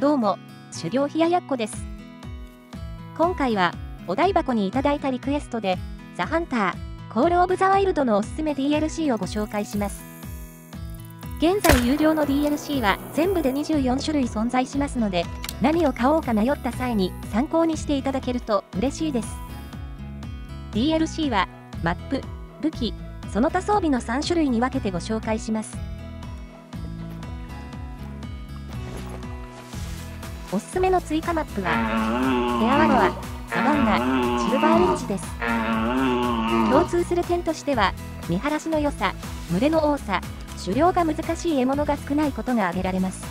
どうも、修行冷ややっこです。今回は、お台箱にいただいたリクエストで、ザ・ハンター、コール・オブ・ザ・ワイルドのおすすめ DLC をご紹介します。現在有料の DLC は全部で24種類存在しますので、何を買おうか迷った際に参考にしていただけると嬉しいです。DLC は、マップ、武器、その他装備の3種類に分けてご紹介します。おすすめの追加マップは、エアワロア、サバンナ、シルバーリッチです。共通する点としては、見晴らしの良さ、群れの多さ、狩猟が難しい獲物が少ないことが挙げられます。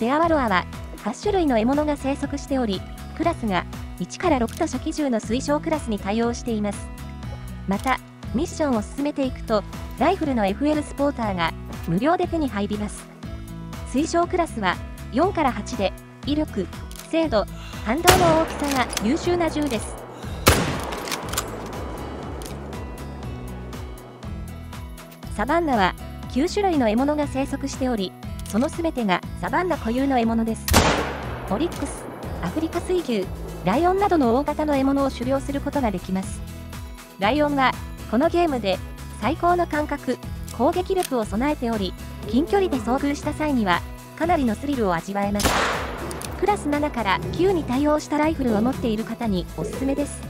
デアワロアは8種類の獲物が生息しており、クラスが1から6と初期銃の推奨クラスに対応しています。また、ミッションを進めていくと、ライフルの FL スポーターが無料で手に入ります。推奨クラスは4から8で、威力、精度、反動の大きさが優秀な銃です。サバンナは9種類の獲物が生息しており、その全てがサバンナ固有の獲物です。オリックス、アフリカ水牛、ライオンなどの大型の獲物を狩猟することができます。ライオンは、このゲームで、最高の感覚、攻撃力を備えており、近距離で遭遇した際には、かなりのスリルを味わえます。クラス7から9に対応したライフルを持っている方におすすめです。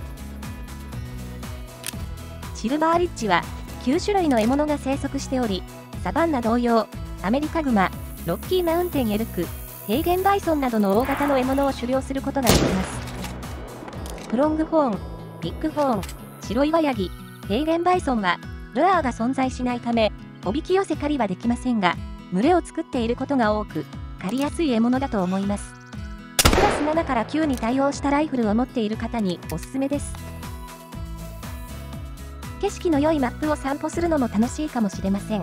シルバーリッチは、9種類の獲物が生息しており、サバンナ同様、アメリカグマ、ロッキーマウンテンエルク、平原バイソンなどの大型の獲物を狩猟することができます。プロングホーン、ビッグホーン、白岩ヤギ、平原バイソンは、ルアーが存在しないため、おびき寄せ狩りはできませんが、群れを作っていることが多く、狩りやすい獲物だと思います。クラス7から9に対応したライフルを持っている方におすすめです。景色の良いマップを散歩するのも楽しいかもしれません。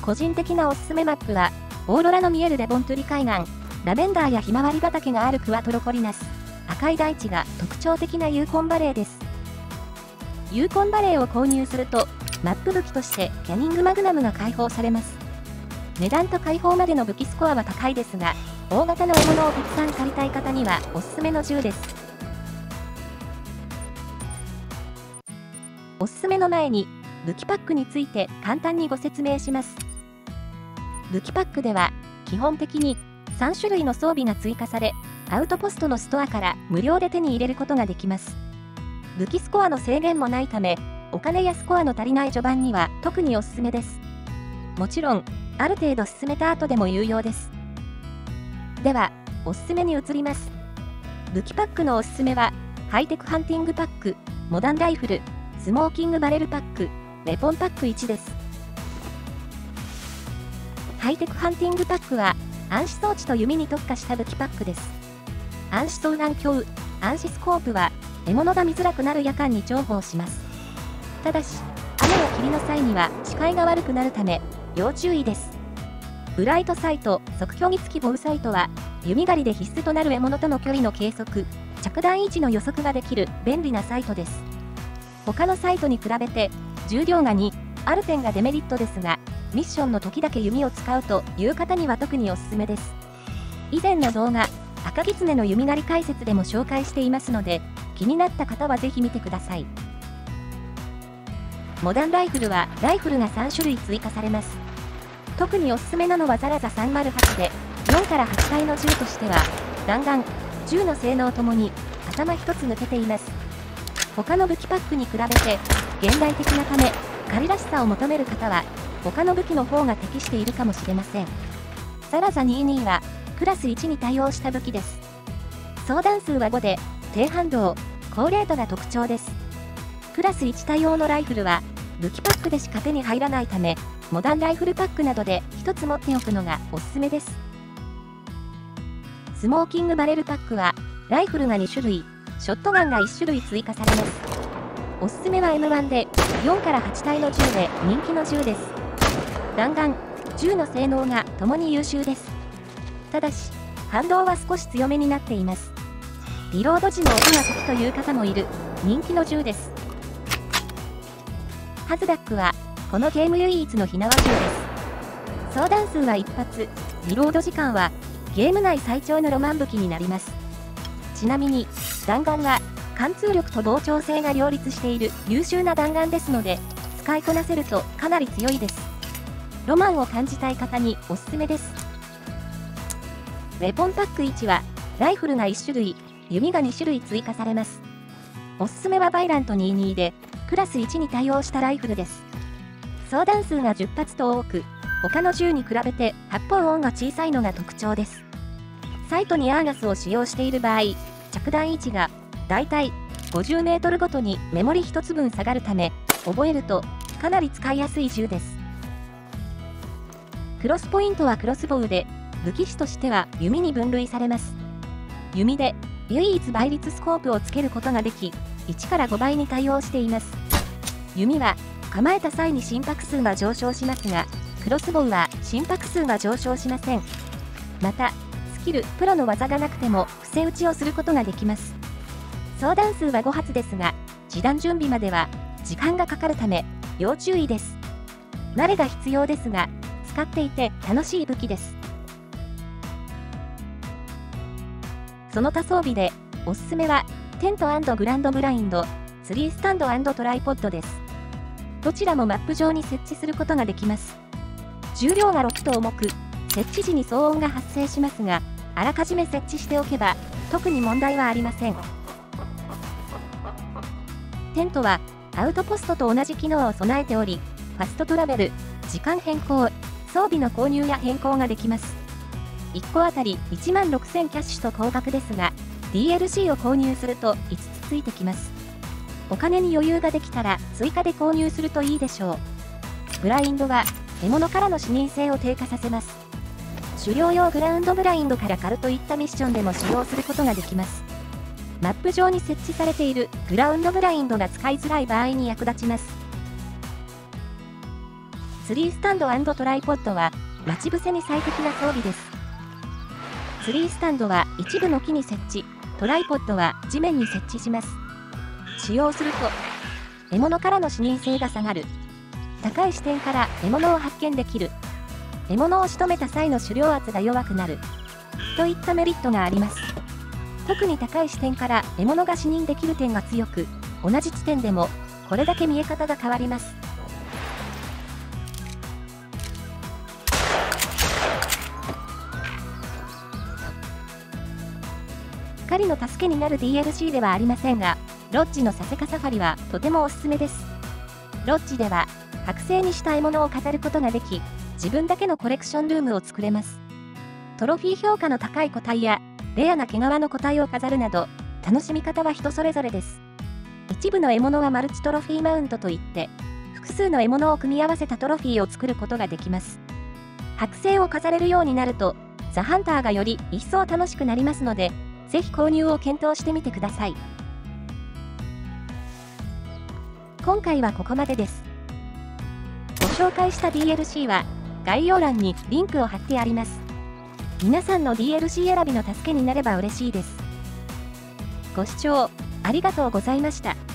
個人的なおすすめマップは、オーロラの見えるデボントゥリ海岸、ラベンダーやひまわり畑があるクワトロコリナス、赤い大地が特徴的なユーコンバレーです。ユーコンバレーを購入すると、マップ武器としてキャニングマグナムが解放されます。値段と解放までの武器スコアは高いですが、大型の獲物をたくさん借りたい方にはおすすめの銃です。おすすめの前に、武器パックについて簡単にご説明します。武器パックでは、基本的に3種類の装備が追加され、アウトポストのストアから無料で手に入れることができます。武器スコアの制限もないため、お金やスコアの足りない序盤には特におすすめです。もちろん、ある程度進めた後でも有用です。では、おすすめに移ります。武器パックのおすすめは、ハイテクハンティングパック、モダンライフル、スモーキングバレルパック、ウェポンパック1です。ハイテクハンティングパックは、暗視装置と弓に特化した武器パックです。暗視双眼鏡、暗視スコープは、獲物が見づらくなる夜間に重宝します。ただし、雨や霧の際には視界が悪くなるため、要注意です。ブライトサイト、測距儀付きボウサイトは、弓狩りで必須となる獲物との距離の計測、着弾位置の予測ができる便利なサイトです。他のサイトに比べて、重量が2、ある点がデメリットですが、ミッションの時だけ弓を使うという方には特におすすめです。以前の動画、赤狐の弓狩り解説でも紹介していますので、気になった方はぜひ見てください。モダンライフルはライフルが3種類追加されます。特におすすめなのはザラザ308で、4から8体の銃としては、弾丸、銃の性能ともに頭1つ抜けています。他の武器パックに比べて、現代的なため、狩りらしさを求める方は、他の武器の方が適しているかもしれません。ザラザ22は、クラス1に対応した武器です。相談数は5で、低反動、高レートが特徴です。クラス1対応のライフルは、武器パックでしか手に入らないため、モダンライフルパックなどで1つ持っておくのがおすすめです。スモーキングバレルパックは、ライフルが2種類、ショットガンが1種類追加されます。おすすめは M1 で、4から8体の銃で人気の銃です。弾丸、銃の性能が共に優秀です。ただし、反動は少し強めになっています。リロード時の音が先という方もいる人気の銃です。ハズダックはこのゲーム唯一の火縄銃です。相談数は1発、リロード時間はゲーム内最長のロマン武器になります。ちなみに、弾丸は貫通力と膨張性が両立している優秀な弾丸ですので、使いこなせるとかなり強いです。ロマンを感じたい方におすすめです。ウェポンパック1は、ライフルが1種類、弓が2種類追加されます。おすすめはバイラント22で、クラス1に対応したライフルです。相弾数が10発と多く、他の銃に比べて発砲音が小さいのが特徴です。サイトにアーガスを使用している場合、着弾位置がだいたい50メートルごとにメモリ1つ分下がるため、覚えるとかなり使いやすい銃です。クロスポイントはクロスボウで、武器種としては弓に分類されます。弓で唯一倍率スコープをつけることができ、1から5倍に対応しています。弓は構えた際に心拍数が上昇しますが、クロスボウは心拍数が上昇しません。また、スキル、プロの技がなくても伏せ撃ちをすることができます。相談数は5発ですが、示弾準備までは時間がかかるため、要注意です。慣れが必要ですが、使っていて楽しい武器です。その他装備で、おすすめは、テントグランドブラインド、ツリースタンドトライポッドです。どちらもマップ上に設置することができます。重量が6と重く、設置時に騒音が発生しますが、あらかじめ設置しておけば、特に問題はありません。テントは、アウトポストと同じ機能を備えており、ファストトラベル、時間変更、装備の購入や変更ができます。1個あたり1万6000キャッシュと高額ですが、DLC を購入すると5つついてきます。お金に余裕ができたら追加で購入するといいでしょう。ブラインドは獲物からの視認性を低下させます。狩猟用グラウンドブラインドから狩るといったミッションでも使用することができます。マップ上に設置されているグラウンドブラインドが使いづらい場合に役立ちます。ツリースタンドトライポッドは待ち伏せに最適な装備です。ツリースタンドは一部の木に設置、トライポッドは地面に設置します。使用すると、獲物からの視認性が下がる。高い視点から獲物を発見できる。獲物を仕留めた際の狩猟圧が弱くなる。といったメリットがあります。特に高い視点から獲物が視認できる点が強く、同じ地点でもこれだけ見え方が変わります。狩りの助けになる DLC ではありませんが、ロッジのサセカサファリはとてもおすすめです。ロッジでは、剥製にした獲物を飾ることができ、自分だけのコレクションルームを作れます。トロフィー評価の高い個体や、レアな毛皮の個体を飾るなど、楽しみ方は人それぞれです。一部の獲物はマルチトロフィーマウントといって、複数の獲物を組み合わせたトロフィーを作ることができます。剥製を飾れるようになると、ザ・ハンターがより一層楽しくなりますので、ぜひ購入を検討してみてください。今回はここまでです。ご紹介した DLC は概要欄にリンクを貼ってあります。皆さんの DLC 選びの助けになれば嬉しいです。ご視聴ありがとうございました。